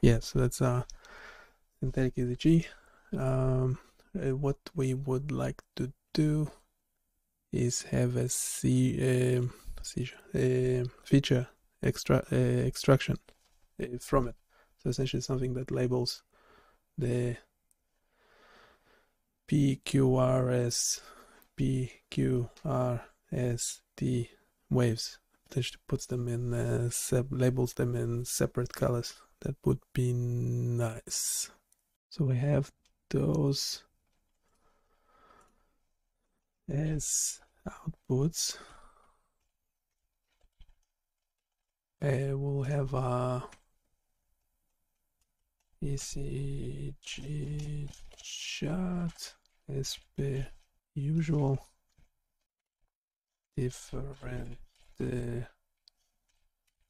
yeah so that's uh synthetic ECG um, uh, what we would like to do is have a C, um, uh, feature extra uh, extraction uh, from it. So essentially something that labels the PQRS PQRST waves potentially puts them in uh, labels them in separate colors. That would be nice. So we have those as outputs. Uh, we'll have a ECG chart as per usual. Different uh,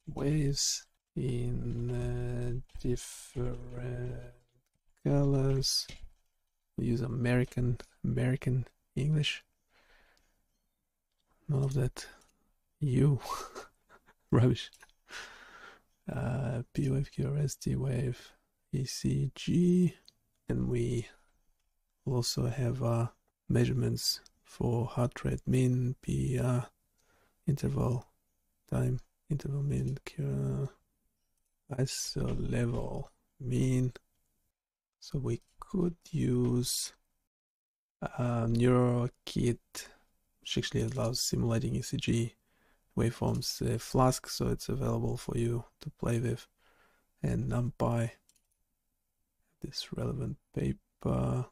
waves in uh, different colors. We use American American English. None of that. You. Rubbish. Uh, P wave QRS wave ECG and we also have uh, measurements for heart rate mean PR interval time interval mean uh, ISO level mean so we could use uh, NeuroKit which actually allows simulating ECG waveforms uh, Flask so it's available for you to play with and NumPy this relevant paper.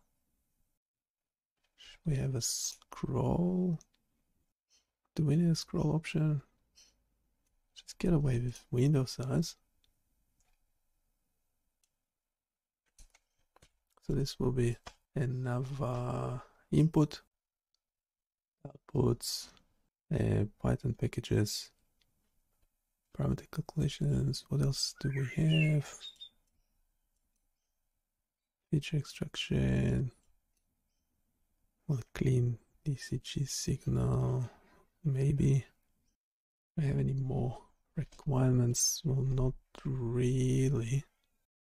We have a scroll do we need a scroll option. Just get away with window size. So this will be another input outputs uh, python packages parameter calculations. What else do we have? Feature extraction. We'll clean DCG signal maybe I have any more requirements well not really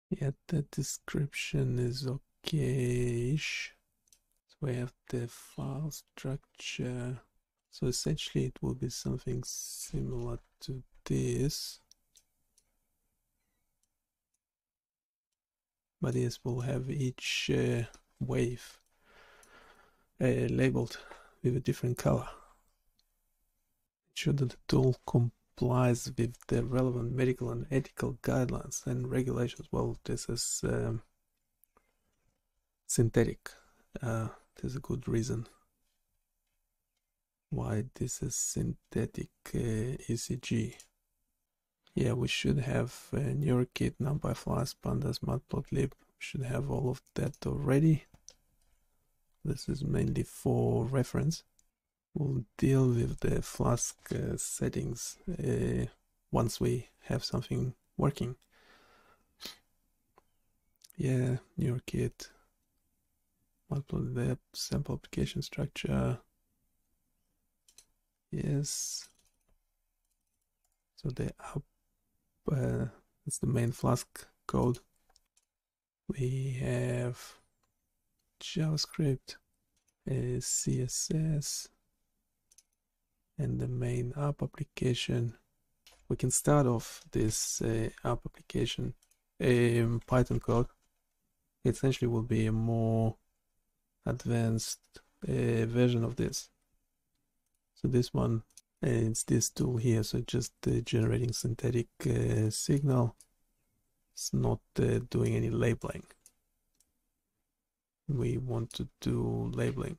yet the description is okay. So we have the file structure. So essentially it will be something similar to this. But yes, we'll have each uh, wave uh, labeled with a different color. Ensure that the tool complies with the relevant medical and ethical guidelines and regulations. Well, this is um, synthetic. Uh, there's a good reason why this is synthetic uh, ECG. Yeah, we should have uh, NeuroKit, NumPy, Flask, Pandas, Matplotlib. We should have all of that already. This is mainly for reference. We'll deal with the Flask uh, settings uh, once we have something working. Yeah, NeuroKit, Matplotlib sample application structure. Yes. So the up, uh, that's the main Flask code. We have JavaScript, uh, CSS, and the main app application. We can start off this uh, app application um, Python code. It essentially will be a more advanced uh, version of this. So this one uh, it's this tool here, so just uh, generating synthetic uh, signal. It's not uh, doing any labeling. We want to do labeling.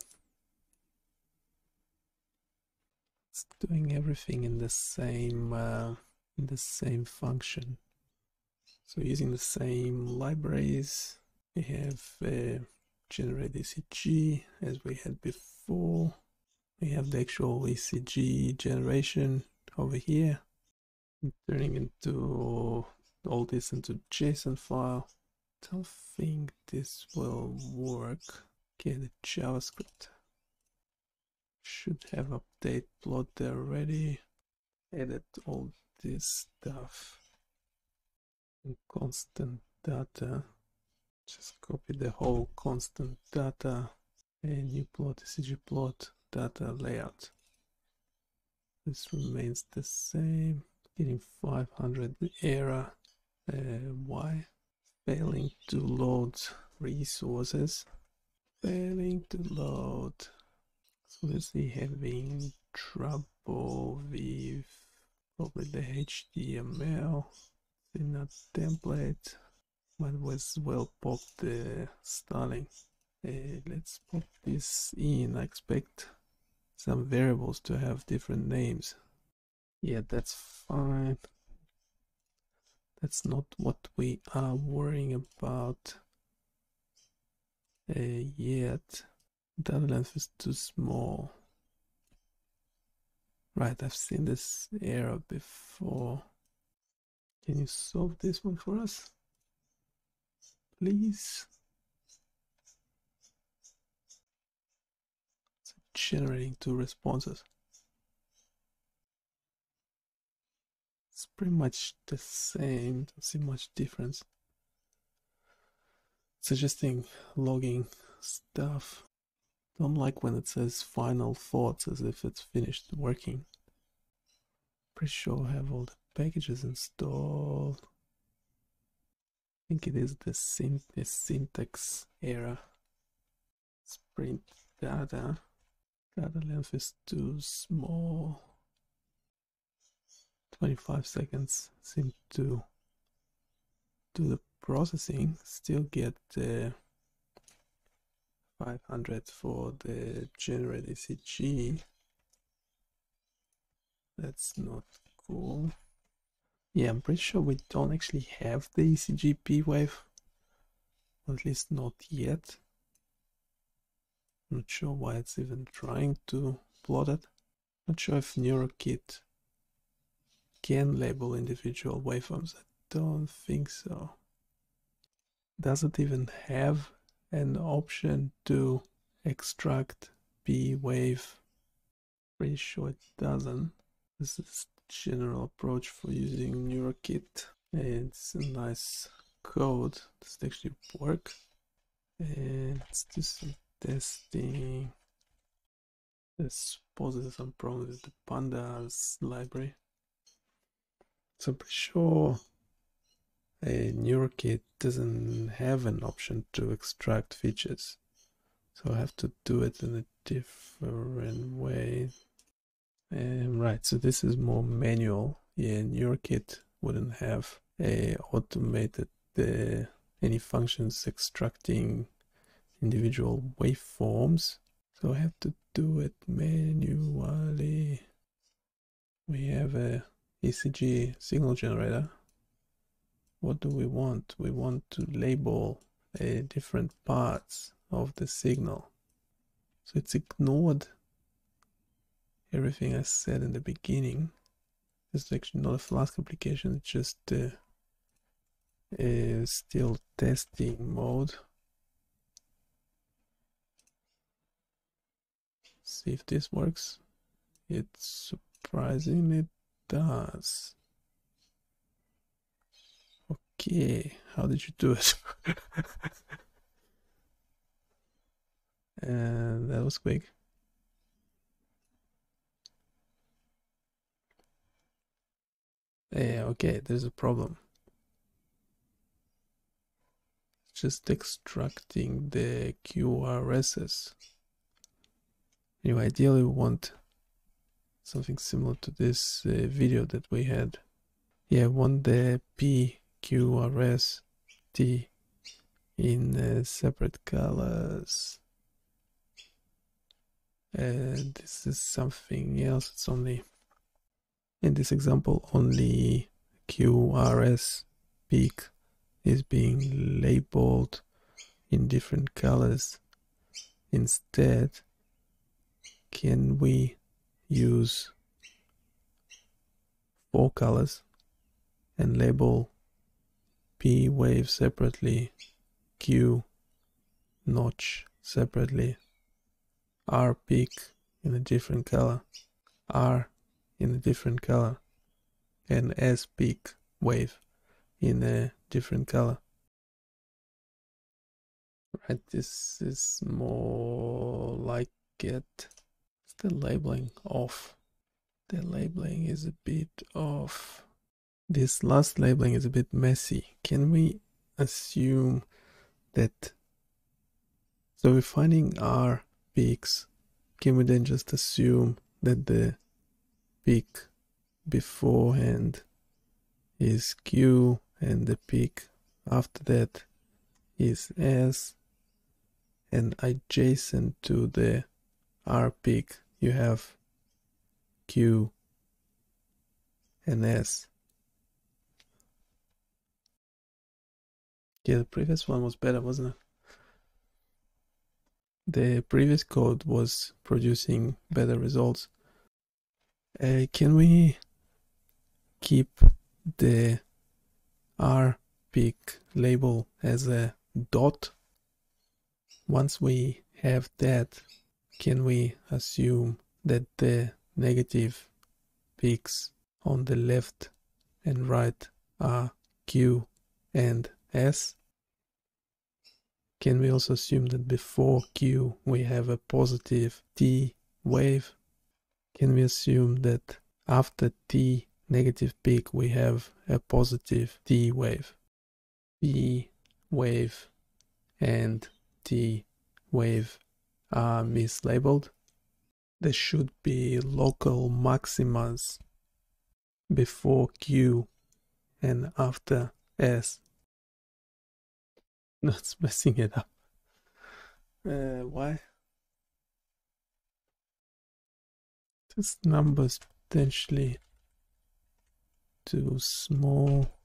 It's doing everything in the same uh, in the same function. So using the same libraries, we have generate ECG as we had before. We have the actual ECG generation over here. I'm turning into all this into JSON file. Don't think this will work. Okay, the JavaScript should have update plot there already. Edit all this stuff. And constant data just copy the whole constant data and new plot ECG plot data layout this remains the same getting 500 error uh, why failing to load resources failing to load so let's see having trouble with probably the HTML in a template might as well pop the styling uh, let's pop this in. I expect some variables to have different names. Yeah that's fine. That's not what we are worrying about uh, yet. Data length is too small. Right, I've seen this error before. Can you solve this one for us? Please? Generating two responses. It's pretty much the same, don't see much difference. Suggesting logging stuff. Don't like when it says final thoughts as if it's finished working. Pretty sure I have all the packages installed. I think it is the, syn the syntax error. Sprint data. Data length is too small. 25 seconds seem to do the processing still get the 500 for the generate ECG that's not cool yeah I'm pretty sure we don't actually have the ECG P wave at least not yet not sure why it's even trying to plot it not sure if NeuroKit can label individual waveforms. I don't think so. Does it even have an option to extract P wave? Pretty sure it doesn't. This is general approach for using NeuroKit. It's a nice code. Does it actually work? And let's do some testing. Suppose there's some problem with the pandas library. So I'm pretty sure a NeuroKit doesn't have an option to extract features. So I have to do it in a different way. Um, right, so this is more manual. Yeah, NeuroKit wouldn't have a automated uh, any functions extracting individual waveforms. So I have to do it manually. We have a ECG signal generator, what do we want? We want to label uh, different parts of the signal. So it's ignored everything I said in the beginning. It's actually not a Flask application, it's just uh, still testing mode. See if this works. It's surprisingly does. Okay, how did you do it? and that was quick. Yeah, okay, there's a problem. Just extracting the QRSs. You ideally want something similar to this uh, video that we had. Yeah, want the P, Q, R, S, T in uh, separate colors. And this is something else. It's only, in this example, only QRS peak is being labeled in different colors. Instead, can we use four colors and label P wave separately, Q notch separately, R peak in a different color, R in a different color, and S peak wave in a different color. Right, this is more like it. It's the labeling off. The labeling is a bit off. This last labeling is a bit messy. Can we assume that so we're finding our peaks. Can we then just assume that the peak beforehand is Q and the peak after that is S and adjacent to the R peak you have Q and S. Yeah, the previous one was better, wasn't it? The previous code was producing better results. Uh, can we keep the R peak label as a dot? Once we have that, can we assume that the negative peaks on the left and right are Q and S? Can we also assume that before Q we have a positive T wave? Can we assume that after T negative peak we have a positive T wave? P wave and T wave are mislabeled. There should be local maximas before Q and after S. Not messing it up. Uh, why? This number is potentially too small.